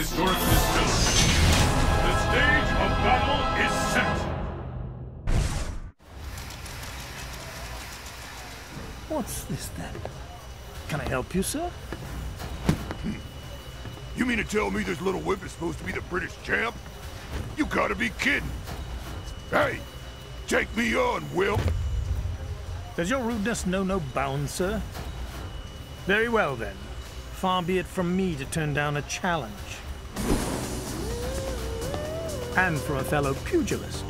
historic distillery. The stage of battle is set. What's this then? Can I help you, sir? Hmm. You mean to tell me this little whip is supposed to be the British champ? You gotta be kidding. Hey, take me on, Will. Does your rudeness know no bounds, sir? Very well, then. Far be it from me to turn down a challenge. And from a fellow pugilist.